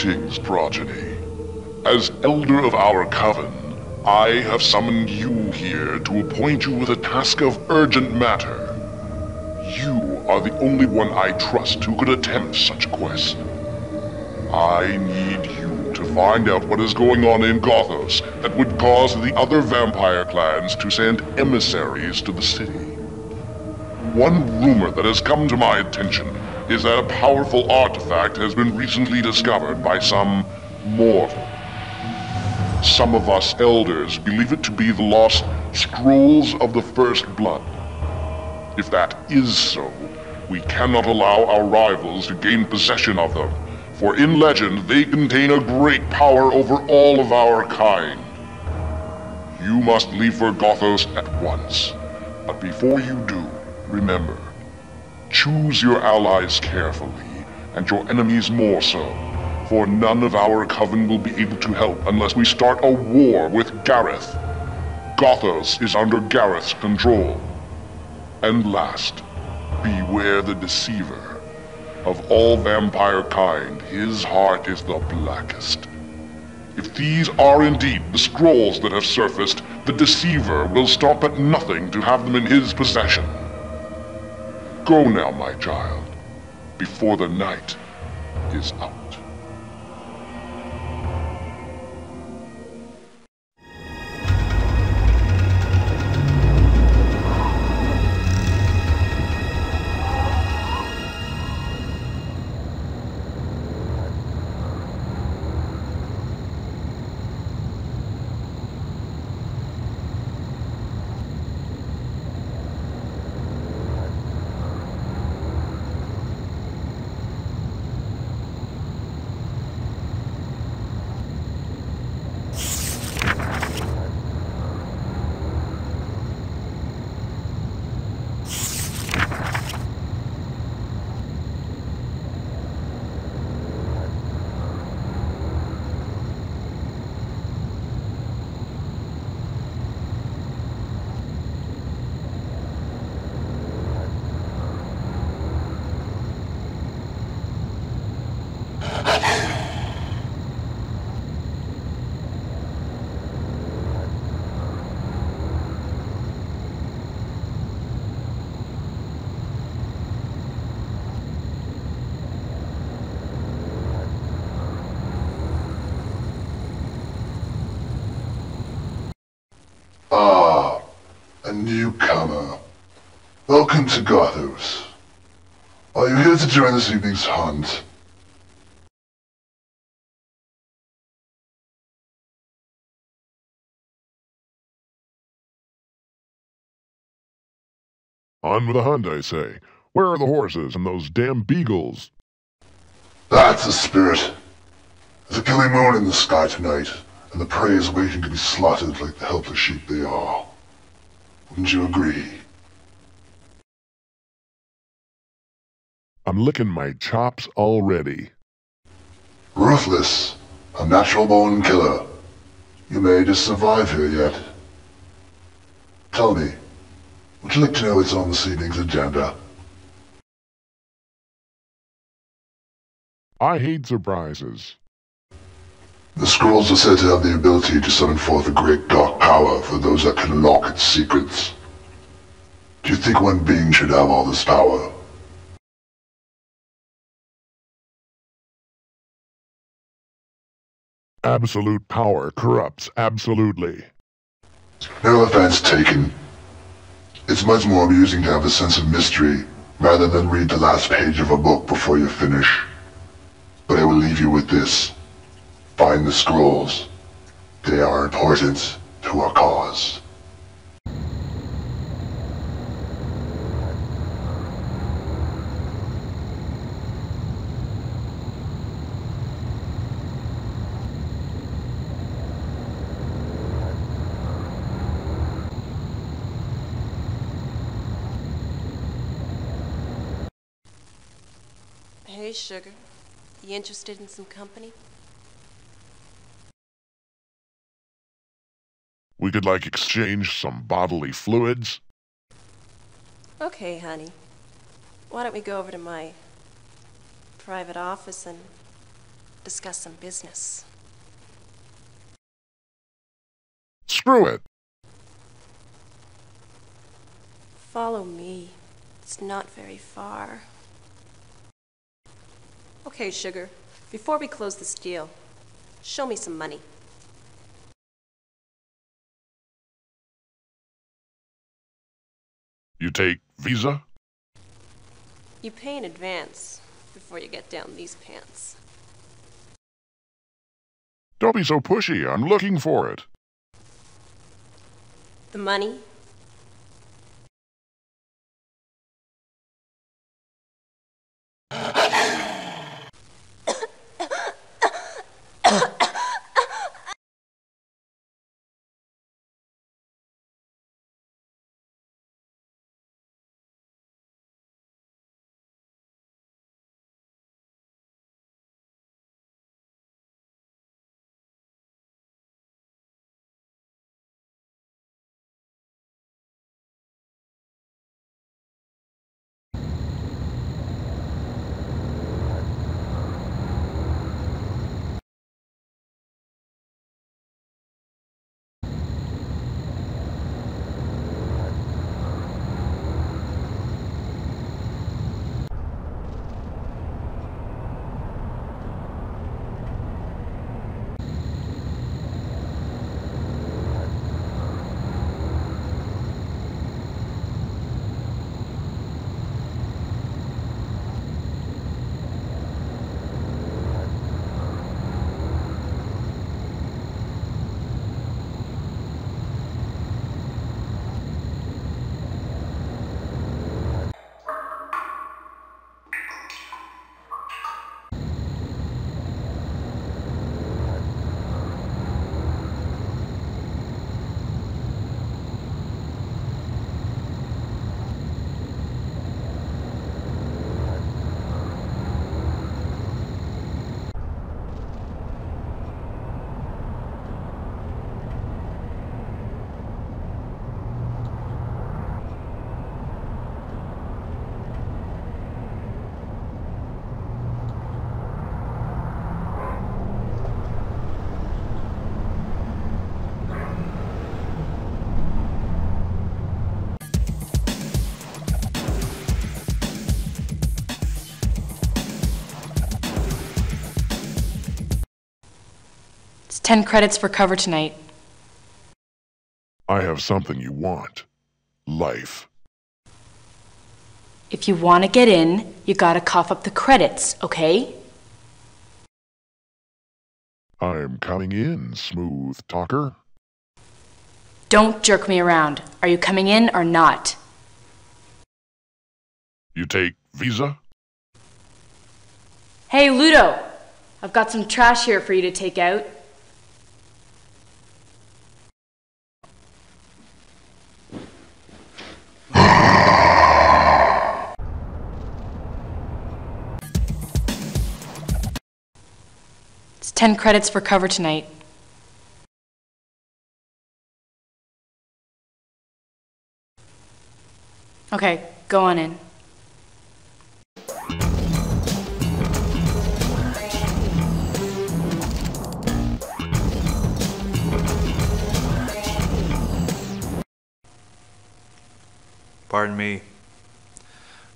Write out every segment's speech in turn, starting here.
Greetings, progeny. As elder of our coven, I have summoned you here to appoint you with a task of urgent matter. You are the only one I trust who could attempt such a quest. I need you to find out what is going on in Gothos that would cause the other vampire clans to send emissaries to the city. One rumor that has come to my attention is that a powerful artifact has been recently discovered by some mortal. Some of us elders believe it to be the lost Scrolls of the First Blood. If that is so, we cannot allow our rivals to gain possession of them, for in legend they contain a great power over all of our kind. You must leave for Gothos at once, but before you do, remember, choose your allies carefully, and your enemies more so, for none of our coven will be able to help unless we start a war with Gareth. Gothos is under Gareth's control. And last, beware the deceiver. Of all vampire kind, his heart is the blackest. If these are indeed the scrolls that have surfaced, the deceiver will stop at nothing to have them in his possession. Go now, my child, before the night is out. Welcome to Gothos. Are you here to join this evening's hunt? On with the hunt, I say. Where are the horses and those damn beagles? That's the spirit. There's a killing moon in the sky tonight, and the prey is waiting to be slaughtered like the helpless sheep they are. Wouldn't you agree? I'm licking my chops already. Ruthless, a natural-born killer. You may just survive here yet. Tell me, would you like to know what's on this evening's agenda? I hate surprises. The scrolls are said to have the ability to summon forth a great dark power for those that can unlock its secrets. Do you think one being should have all this power? Absolute power corrupts absolutely. No offense taken. It's much more amusing to have a sense of mystery rather than read the last page of a book before you finish. But I will leave you with this. Find the scrolls. They are important to our cause. Hey, sugar. You interested in some company? We could like exchange some bodily fluids. Okay, honey. Why don't we go over to my private office and discuss some business. Screw it. Follow me. It's not very far. Okay, Sugar. Before we close this deal, show me some money. You take Visa? You pay in advance before you get down these pants. Don't be so pushy. I'm looking for it. The money? 10 credits for cover tonight. I have something you want. Life. If you want to get in, you gotta cough up the credits, okay? I'm coming in, smooth talker. Don't jerk me around. Are you coming in or not? You take Visa? Hey, Ludo! I've got some trash here for you to take out. 10 credits for cover tonight. Okay, go on in. Pardon me.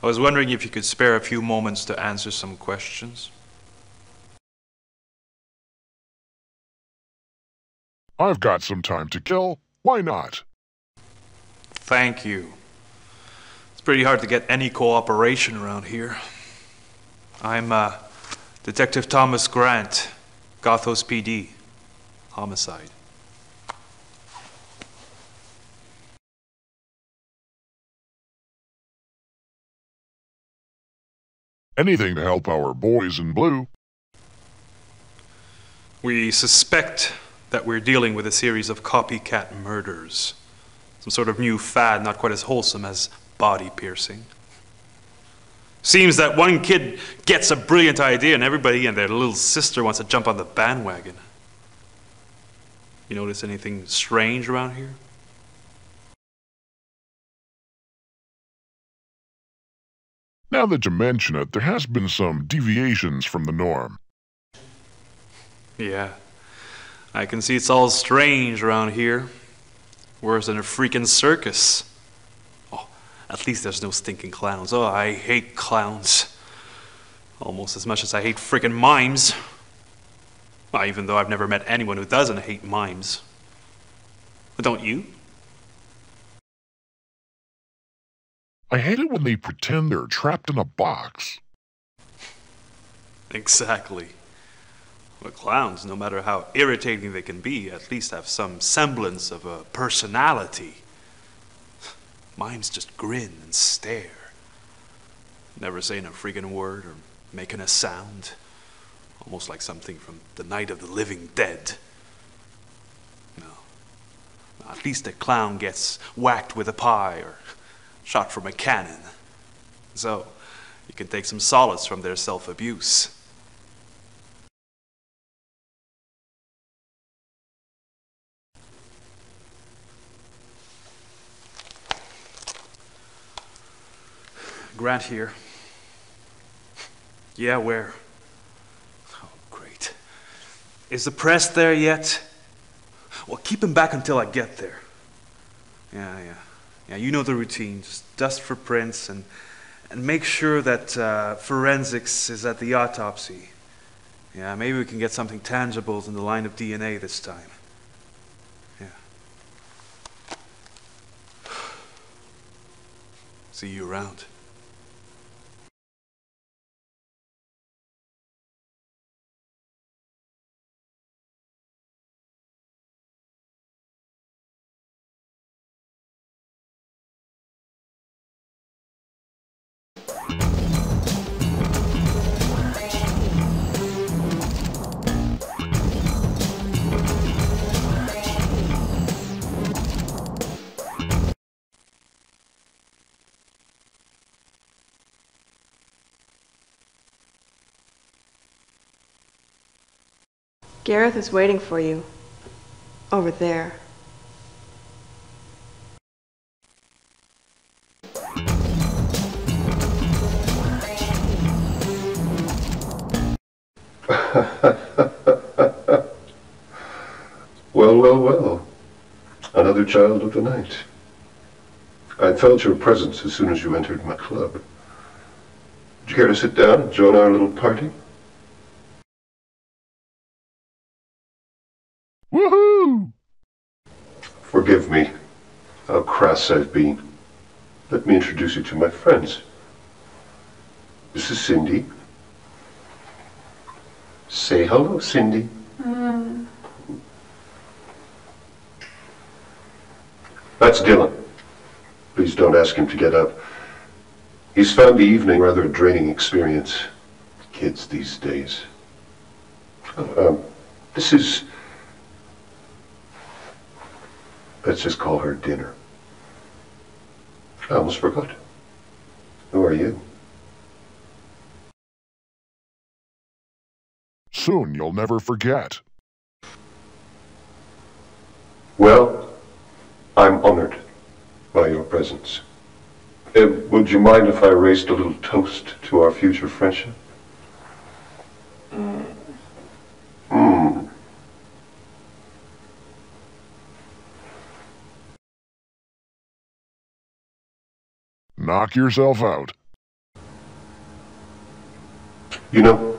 I was wondering if you could spare a few moments to answer some questions. I've got some time to kill. Why not? Thank you. It's pretty hard to get any cooperation around here. I'm uh, Detective Thomas Grant, Gothos PD. Homicide. Anything to help our boys in blue. We suspect that we're dealing with a series of copycat murders. Some sort of new fad, not quite as wholesome as body piercing. Seems that one kid gets a brilliant idea and everybody and their little sister wants to jump on the bandwagon. You notice anything strange around here? Now that you mention it, there has been some deviations from the norm. Yeah. I can see it's all strange around here. Worse than a freaking circus. Oh, at least there's no stinking clowns. Oh, I hate clowns. Almost as much as I hate freaking mimes. Well, even though I've never met anyone who doesn't hate mimes. But Don't you? I hate it when they pretend they're trapped in a box. Exactly. Well, clowns, no matter how irritating they can be, at least have some semblance of a personality. Mimes just grin and stare, never saying a freaking word or making a sound, almost like something from the night of the living dead. No. At least a clown gets whacked with a pie or shot from a cannon. So, you can take some solace from their self abuse. Grant here. Yeah, where? Oh, great. Is the press there yet? Well, keep him back until I get there. Yeah, yeah. Yeah, you know the routine. Just dust for prints and, and make sure that uh, forensics is at the autopsy. Yeah, maybe we can get something tangible in the line of DNA this time. Yeah. See you around. Gareth is waiting for you. Over there. Well, well, well. Another child of the night. I felt your presence as soon as you entered my club. Would you care to sit down and join our little party? Woohoo! Forgive me how crass I've been. Let me introduce you to my friends. This is Cindy. Say hello, Cindy. That's Dylan. Please don't ask him to get up. He's found the evening rather a draining experience. Kids these days. Um, this is. Let's just call her dinner. I almost forgot. Who are you? Soon you'll never forget. Well, I'm honored by your presence. Uh, would you mind if I raised a little toast to our future friendship? Hmm. Knock yourself out. You know,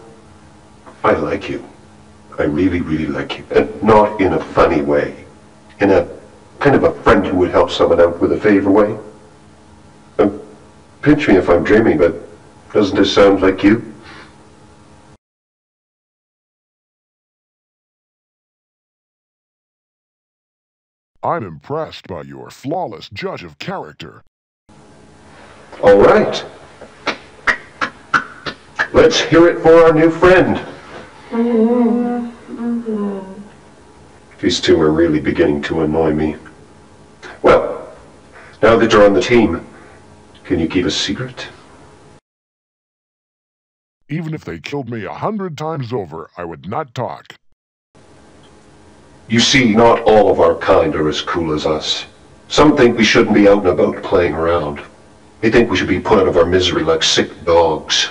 I like you. I really, really like you. And not in a funny way. In a kind of a friend who would help someone out with a favor way. Um, pinch me if I'm dreaming, but doesn't this sound like you? I'm impressed by your flawless judge of character. All right. Let's hear it for our new friend. These two are really beginning to annoy me. Well, now that you're on the team, can you keep a secret? Even if they killed me a hundred times over, I would not talk. You see, not all of our kind are as cool as us. Some think we shouldn't be out and about playing around. They think we should be put out of our misery like sick dogs.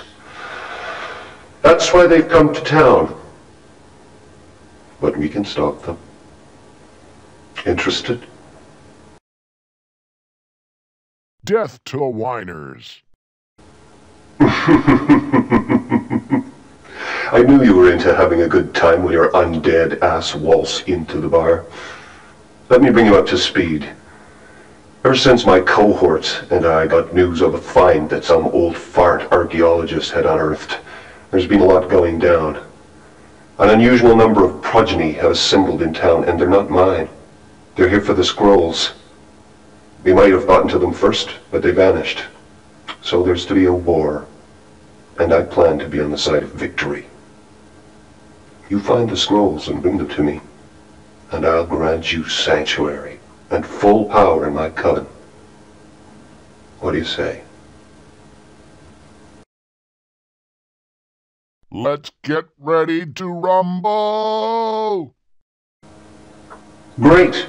That's why they've come to town. but we can stop them. Interested? Death to the whiners. I knew you were into having a good time when your undead ass waltz into the bar. Let me bring you up to speed. Ever since my cohorts and I got news of a find that some old fart archaeologist had unearthed, there's been a lot going down. An unusual number of progeny have assembled in town, and they're not mine. They're here for the scrolls. We might have gotten to them first, but they vanished. So there's to be a war, and I plan to be on the side of victory. You find the scrolls and bring them to me, and I'll grant you sanctuary and full power in my coven. What do you say? Let's get ready to rumble! Great!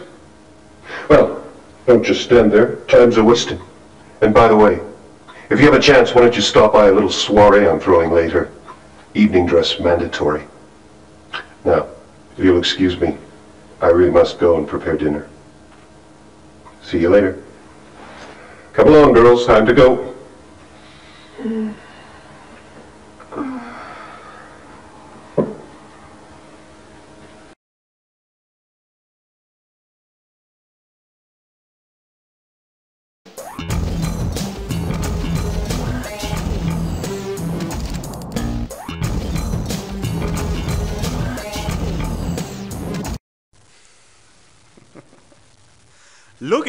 Well, don't just stand there. Time's a wasting. And by the way, if you have a chance, why don't you stop by a little soiree I'm throwing later? Evening dress mandatory. Now, if you'll excuse me, I really must go and prepare dinner. See you later. Come along, girls. Time to go. Mm.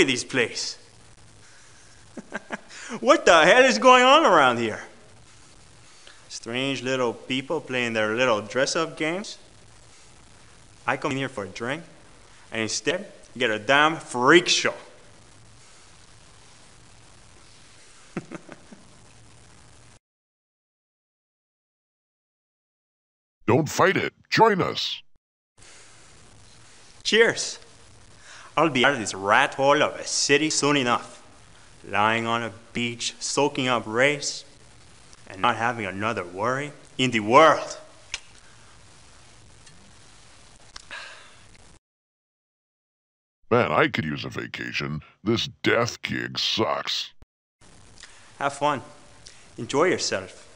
At this place. what the hell is going on around here? Strange little people playing their little dress up games. I come in here for a drink, and instead, get a damn freak show. Don't fight it. Join us. Cheers. I'll be out of this rat hole of a city soon enough, lying on a beach, soaking up rays, and not having another worry in the world. Man, I could use a vacation. This death gig sucks. Have fun. Enjoy yourself.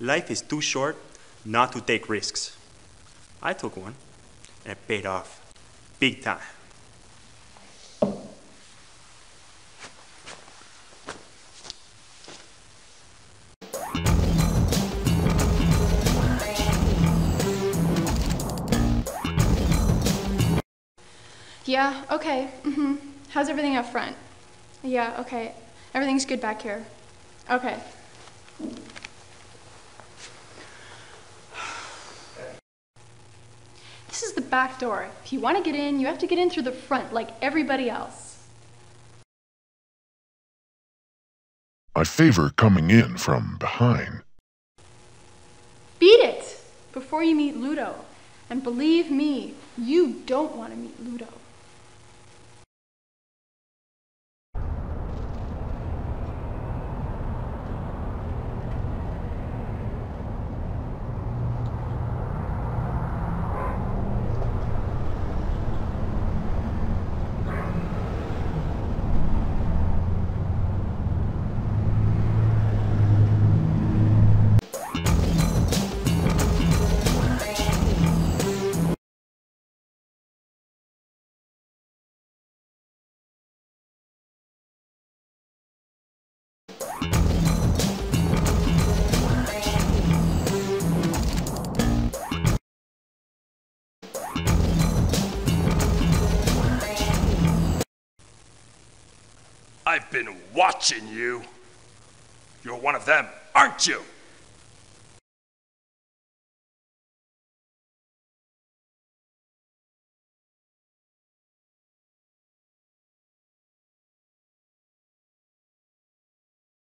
Life is too short not to take risks. I took one, and it paid off. Big time. Yeah, okay. Mm-hmm. How's everything up front? Yeah, okay. Everything's good back here. Okay. This is the back door. If you want to get in, you have to get in through the front like everybody else. I favor coming in from behind. Beat it before you meet Ludo. And believe me, you don't want to meet Ludo. I've been watching you. You're one of them, aren't you?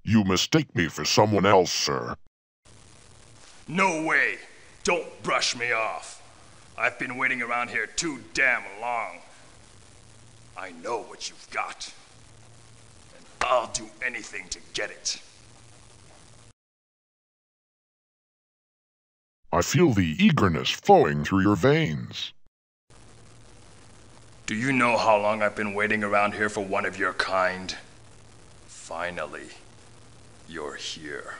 You mistake me for someone else, sir. No way. Don't brush me off. I've been waiting around here too damn long. I know what you've got. I'll do anything to get it. I feel the eagerness flowing through your veins. Do you know how long I've been waiting around here for one of your kind? Finally, you're here.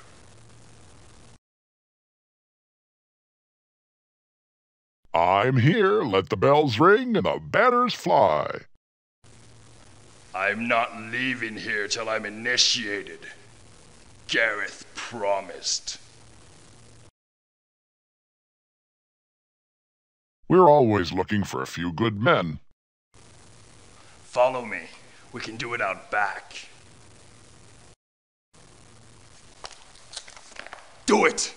I'm here, let the bells ring and the banners fly. I'm not leaving here till I'm initiated. Gareth promised. We're always looking for a few good men. Follow me. We can do it out back. Do it!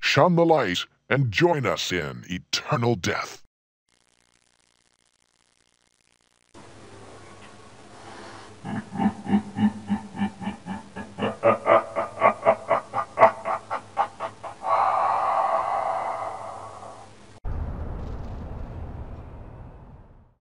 Shun the light and join us in eternal death.